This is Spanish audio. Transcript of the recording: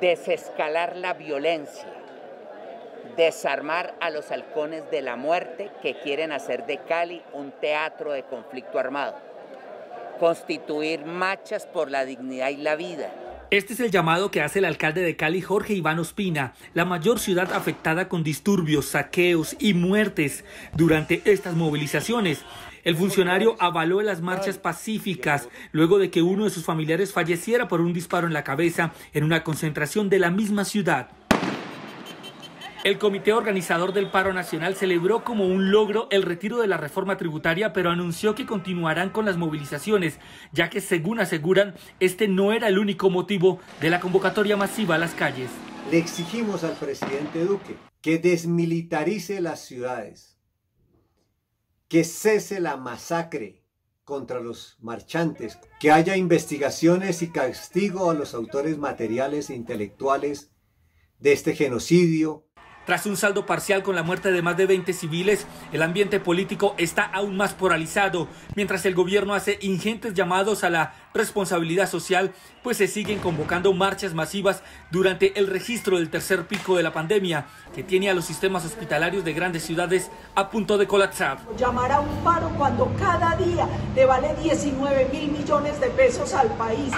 Desescalar la violencia, desarmar a los halcones de la muerte que quieren hacer de Cali un teatro de conflicto armado, constituir marchas por la dignidad y la vida, este es el llamado que hace el alcalde de Cali, Jorge Iván Ospina, la mayor ciudad afectada con disturbios, saqueos y muertes durante estas movilizaciones. El funcionario avaló las marchas pacíficas luego de que uno de sus familiares falleciera por un disparo en la cabeza en una concentración de la misma ciudad. El comité organizador del paro nacional celebró como un logro el retiro de la reforma tributaria, pero anunció que continuarán con las movilizaciones, ya que según aseguran, este no era el único motivo de la convocatoria masiva a las calles. Le exigimos al presidente Duque que desmilitarice las ciudades, que cese la masacre contra los marchantes, que haya investigaciones y castigo a los autores materiales e intelectuales de este genocidio tras un saldo parcial con la muerte de más de 20 civiles, el ambiente político está aún más polarizado, mientras el gobierno hace ingentes llamados a la responsabilidad social, pues se siguen convocando marchas masivas durante el registro del tercer pico de la pandemia, que tiene a los sistemas hospitalarios de grandes ciudades a punto de colapsar. Llamar a un paro cuando cada día le vale 19 mil millones de pesos al país.